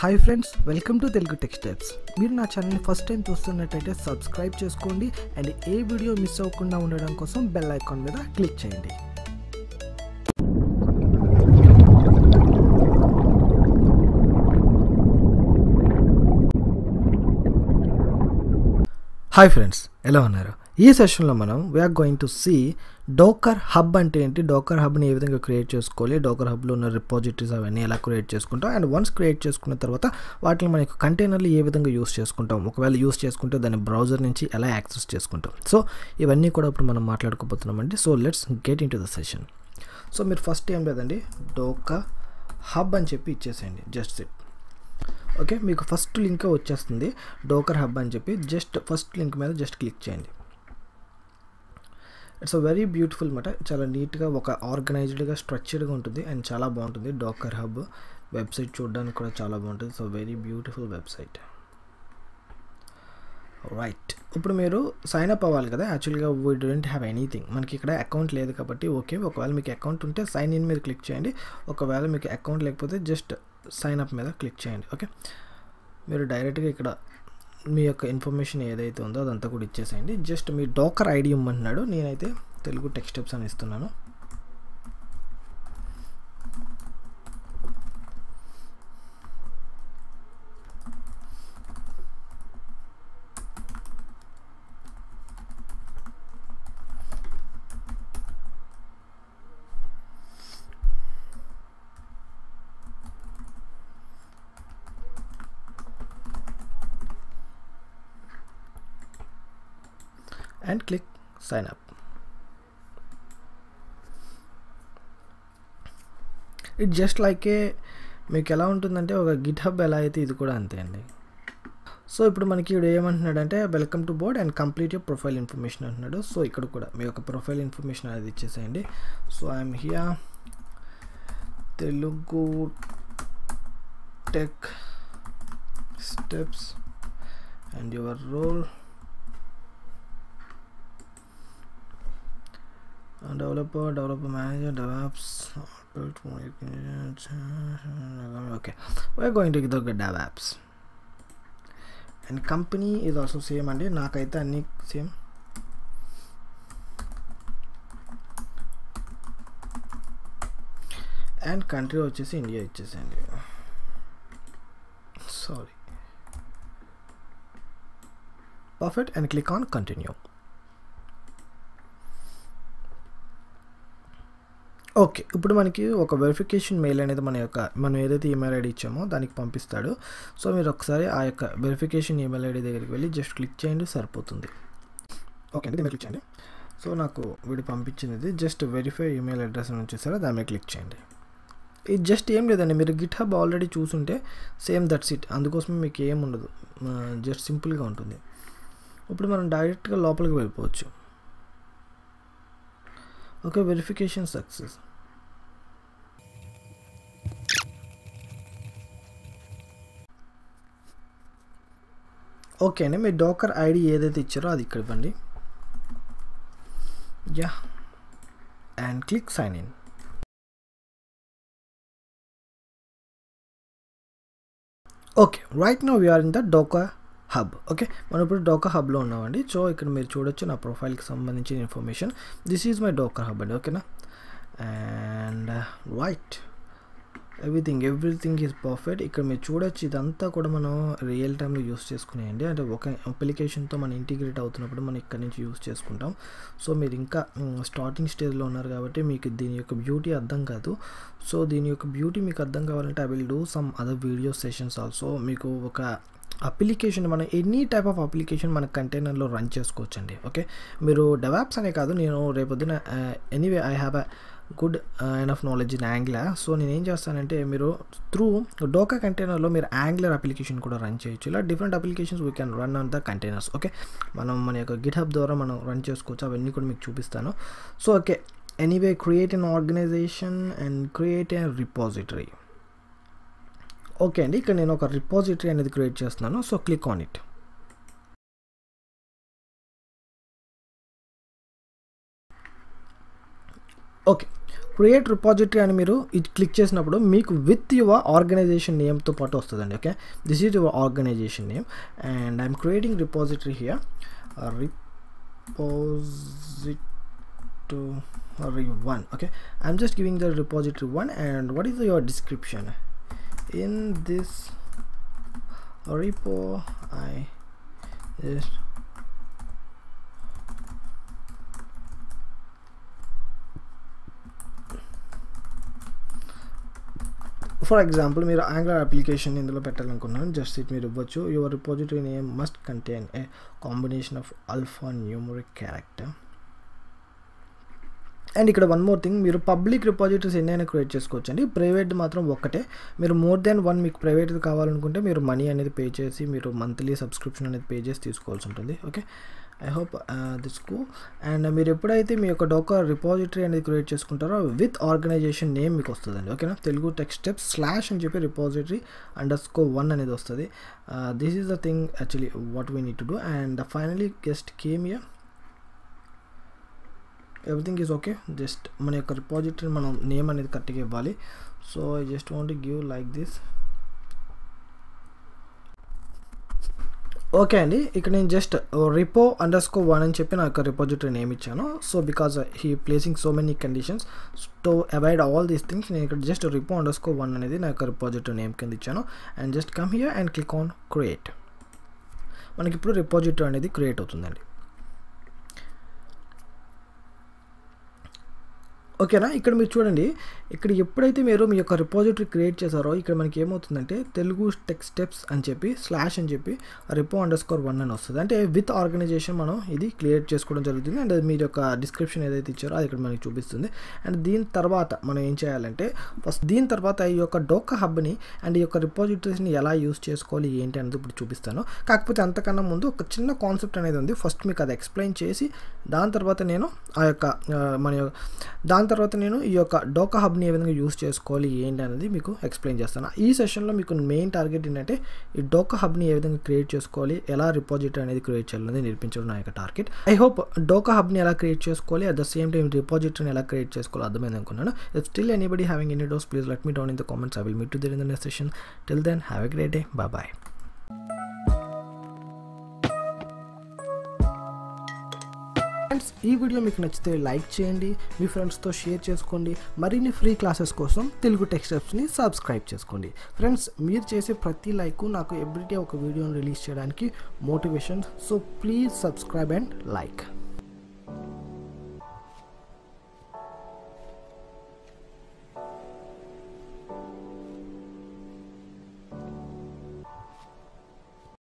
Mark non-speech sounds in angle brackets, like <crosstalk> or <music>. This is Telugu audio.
Hi friends welcome to Telugu tech steps మీరు నా ఛానల్ని ఫస్ట్ టైం చూస్తున్నట్టయితే సబ్స్క్రైబ్ చేసుకోండి అండ్ ఏ వీడియో మిస్ అవ్వకుండా ఉండడం కోసం బెల్ ఐకాన్ మీద క్లిక్ చేయండి. హాయ్ ఫ్రెండ్స్ ఎలా ఉన్నారు? ఈ సెషన్లో మనం we are going to see Docker hub అంటే ఏంటి? డోకర్ హబ్ని ఏ విధంగా క్రియేట్ చేసుకోవాలి? డోకర్ హబ్లో ఉన్న రిపాజిటరీస్ అవన్నీ ఎలా క్రియేట్ చేసుకుంటాం? అండ్ వన్స్ క్రియేట్ చేసుకున్న తర్వాత వాటిని మనకి కంటైనర్లు ఏ విధంగా యూస్ చేసుకుంటాం? ఒకవేళ యూస్ చేసుకుంటే దాన్ని బ్రౌజర్ నుంచి ఎలా యాక్సెస్ చేసుకుంటాం? సో ఇవన్నీ కూడా ఇప్పుడు మనం మాట్లాడుకోబోతున్నామండి so let's get into the session so మీరు ఫస్ట్ ఏం లేదండి? డోకా హబ్ అని చెప్పి ఇచ్చేసేయండి. జస్ట్ ఇట్ ఓకే మీకు ఫస్ట్ లింక్ వచ్చేస్తుంది. డోకర్ హబ్ అని చెప్పి జస్ట్ ఫస్ట్ లింక్ మీద జస్ట్ క్లిక్ చేయండి. ఇట్స్ అ వెరీ బ్యూటిఫుల్ మాట చాలా నీట్గా ఒక ఆర్గనైజ్డ్గా స్ట్రక్చర్డ్గా ఉంటుంది అండ్ చాలా బాగుంటుంది. డాకర్ హబ్ వెబ్సైట్ చూడడానికి కూడా చాలా బాగుంటుంది. So very beautiful website right ఇప్పుడు మీరు సైన్ అప్ అవ్వాలి కదా. యాక్చువల్గా వీ డోంట్ హ్యావ్ ఎనీథింగ్ మనకి ఇక్కడ అకౌంట్ లేదు కాబట్టి ఓకే ఒకవేళ మీకు అకౌంట్ ఉంటే సైన్ ఇన్ మీద క్లిక్ చేయండి. ఒకవేళ మీకు అకౌంట్ లేకపోతే జస్ట్ సైన్ అప్ మీద క్లిక్ చేయండి. ఓకే మీరు డైరెక్ట్గా ఇక్కడ మీ యొక్క ఇన్ఫర్మేషన్ ఏదైతే ఉందో అదంతా కూడా ఇచ్చేసేయండి. జస్ట్ మీ డోకర్ ఐడి ఇమ్మంటున్నాడు. నేనైతే తెలుగు టెక్స్ట్ స్టెప్స్ అని ఇస్తున్నాను. And click sign up. It just like a మీకు ఎలా ఉంటుందంటే ఒక గిట్ హబ్ ఎలా అయితే ఇది కూడా అంతే అండి. సో ఇప్పుడు మనకి ఇప్పుడు ఏమంటున్నాడంటే welcome to board and complete your profile information అంటున్నాడు. సో ఇక్కడ కూడా మీ యొక్క ప్రొఫైల్ ఇన్ఫర్మేషన్ అది ఇచ్చేసేయండి. So I'm here Telugu tech steps and your role developer, developer manager, DevOps, built <laughs> okay. We're going to the DevOps. And company ఇది ఆల్సో సేమ్ అండి నాకైతే అన్ని సేమ్ అండ్ కంట్రీ వచ్చేసి ఇండియా ఇచ్చేసేయండి sorry perfect and click on continue Okay ఇప్పుడు మనకి ఒక వెరిఫికేషన్ మెయిల్ అనేది మన యొక్క మనం ఏదైతే ఈమెయిల్ ఐడి ఇచ్చామో దానికి పంపిస్తాడు. సో మీరు ఒకసారి ఆ యొక్క వెరిఫికేషన్ ఈమెయిల్ ఐడి దగ్గరికి వెళ్ళి జస్ట్ క్లిక్ చేయండి సరిపోతుంది. ఓకే అండి దీని క్లిక్ చేయండి. సో నాకు వీడు పంపించింది జస్ట్ వెరిఫై ఈమెయిల్ అడ్రస్ అని వచ్చేసారా దాని మీద క్లిక్ చేయండి. ఇది జస్ట్ ఏం లేదండి మీరు గిట్ హబ్ ఆల్రెడీ చూసుంటే సేమ్ దట్స్ ఇట్ అందుకోసం మీకు ఏం ఉండదు. జస్ట్ సింపుల్గా ఉంటుంది. ఇప్పుడు మనం డైరెక్ట్గా లోపలికి వెళ్ళిపోవచ్చు. ఓకే వెరిఫికేషన్ సక్సెస్ ఓకే అండి మీ డోకర్ ఐడి ఏదైతే ఇచ్చారో అది ఇక్కడ ఇవ్వండి. Yeah and click sign in. Okay right now we are in the Docker hub okay? మనం ఇప్పుడు డోకా హబ్లో ఉన్నామండి. సో ఇక్కడ మీరు చూడొచ్చు నా ప్రొఫైల్కి సంబంధించిన information. This is my Docker hub అండి ఓకేనా? And right. Everything everything is perfect ఇక్కడ మీరు చూడొచ్చు ఇదంతా కూడా మనం రియల్ టైంలో యూస్ చేసుకునేయండి. అంటే ఒక అప్లికేషన్తో మనం ఇంటిగ్రేట్ అవుతున్నప్పుడు మనం ఇక్కడ నుంచి యూస్ చేసుకుంటాం. సో మీరు ఇంకా స్టార్టింగ్ స్టేజ్లో ఉన్నారు కాబట్టి మీకు దీని యొక్క బ్యూటీ అర్థం కాదు. సో దీని యొక్క బ్యూటీ మీకు అర్థం కావాలంటే I will do some other video sessions also మీకు ఒక అప్లికేషన్ మనం ఎనీ టైప్ ఆఫ్ అప్లికేషన్ మన కంటైనర్లో రన్ చేసుకోవచ్చండి. ఓకే మీరు డెవాప్స్ అనే కాదు. నేను రేపొద్దున anyway I have a good enough knowledge in Angular so నేను ఏం చేస్తానంటే మీరు త్రూ డోకా కంటైనర్లో మీరు యాంగ్లర్ అప్లికేషన్ కూడా రన్ చేయొచ్చు. ఇలా different applications we can run on the containers okay మనం మన యొక్క గిట్ హబ్ ద్వారా మనం రన్ చేసుకోవచ్చు. అవన్నీ కూడా మీకు చూపిస్తాను. So okay anyway create an organization and create a repository okay అండి ఇక్కడ నేను ఒక రిపాజిటరీ అనేది క్రియేట్ చేస్తున్నాను. So click on it okay create repository అని మీరు ఇది క్లిక్ చేసినప్పుడు మీకు విత్ యువర్ ఆర్గనైజేషన్ నేమ్తో పాటు వస్తుందండి okay this is your organization name and I'm creating repository here repository one okay? I'm just giving the repository one and what is your description? In this repo i just for example మీరు యాంగులర్ అప్లికేషన్ ఇందులో పెట్టాలనుకున్నాను జస్ట్ ఇట్ మీరు ఇవ్వచ్చు. Your repository name must contain a combination of alphanumeric character and ఇక్కడ వన్ మోర్ థింగ్ మీరు పబ్లిక్ రిపాజిటరీస్ ఎన్నైనా క్రియేట్ చేసుకోవచ్చు అండి ప్రైవేట్ మాత్రం ఒక్కటే. మీరు మోర్ దెన్ వన్ మీకు ప్రైవేట్ కావాలనుకుంటే మీరు మనీ అనేది పే చేసి మీరు మంత్లీ సబ్స్క్రిప్షన్ అనేది పే చేసి తీసుకోవాల్సి ఉంటుంది. ఓకే ఐ హోప్ దిస్ కూ అండ్ మీరు ఎప్పుడైతే మీ యొక్క డోకా రిపాజిటరీ అనేది క్రియేట్ చేసుకుంటారో విత్ ఆర్గనైజేషన్ నేమ్ మీకు వస్తుందండి. ఓకేనా తెలుగు టెక్ స్టెప్ స్లాష్ అని చెప్పి రిపాజిటరీ అండర్ స్కో వన్ అనేది వస్తుంది. This is the thing actually what we need to do and finally just came here everything is okay just మన యొక్క రిపాజిటరీ మనం నేమ్ అనేది కరెక్ట్గా ఇవ్వాలి. So I just want give like this okay అండి. ఇక్కడ నేను just repo underscore one అని చెప్పి నా యొక్క రిపోజిటరీ నేమ్ ఇచ్చాను. So because he placing so many conditions to avoid all these things నేను ఇక్కడ just repo underscore one అనేది నా యొక్క రిపోజిటరీ నేమ్ కింద ఇచ్చాను. And just come here and click on create మనకి ఇప్పుడు రిపోజిటరీ అనేది క్రియేట్ అవుతుందండి. ఓకేనా? ఇక్కడ మీరు చూడండి. ఇక్కడ ఎప్పుడైతే మీరు మీ యొక్క రిపాజిటరీ క్రియేట్ చేశారో ఇక్కడ మనకి ఏమవుతుందంటే తెలుగు టెక్ స్టెప్స్ అని చెప్పి స్లాష్ అని చెప్పి రిపో అండర్ స్కోర్ వన్ అని వస్తుంది. అంటే విత్ ఆర్గనైజేషన్ మనం ఇది క్రియేట్ చేసుకోవడం జరుగుతుంది. అండ్ మీరు యొక్క డిస్క్రిప్షన్ ఏదైతే ఇచ్చారో అది ఇక్కడ మనకి చూపిస్తుంది. అండ్ దీని తర్వాత మనం ఏం చేయాలంటే ఫస్ట్ దీని తర్వాత ఈ యొక్క డోకా హబ్ని అండ్ ఈ యొక్క రిపాజిటరీస్ని ఎలా యూస్ చేసుకోవాలి ఏంటి అనేది ఇప్పుడు చూపిస్తాను. కాకపోతే అంతకన్నా ముందు ఒక చిన్న కాన్సెప్ట్ అనేది ఉంది. ఫస్ట్ మీకు అది ఎక్స్ప్లెయిన్ చేసి దాని తర్వాత నేను ఆ యొక్క మన దాని దాని తర్వాత నేను ఈ యొక్క డోకా హబ్ని ఏ విధంగా యూస్ చేసుకోవాలి ఏంటి అనేది మీకు ఎక్స్ప్లెయిన్ చేస్తాను. ఈ సెషన్లో మీకు మెయిన్ టార్గెట్ ఏంటంటే ఈ డోకా హబ్ని ఏ విధంగా క్రియేట్ చేసుకోవాలి ఎలా రిపాజిటరీ అనేది క్రియేట్ చేయాలనేది నేర్పించడం నా యొక్క టార్గెట్ ఐ హోప్ డోకా హబ్ని ఎలా క్రియేట్ చేసుకోవాలి అట్ ద సేమ్ టైం రిపాజిటరీని ఎలా క్రియేట్ చేసుకోవాలి అర్థమైంది అనుకున్నాను. If still anybody having any doubts please let me down in the comments I will meet to there in the next session till then have a great day bye bye friends ఈ వీడియో మీకు నచ్చితే లైక్ చేయండి మీ ఫ్రెండ్స్తో షేర్ చేసుకోండి మరిన్ని ఫ్రీ క్లాసెస్ కోసం తెలుగు టెక్స్టెప్స్ని సబ్స్క్రైబ్ చేసుకోండి. ఫ్రెండ్స్ మీరు చేసే ప్రతి లైక్ నాకు ఎవ్రీడే ఒక వీడియోని రిలీజ్ చేయడానికి motivation so please subscribe and like.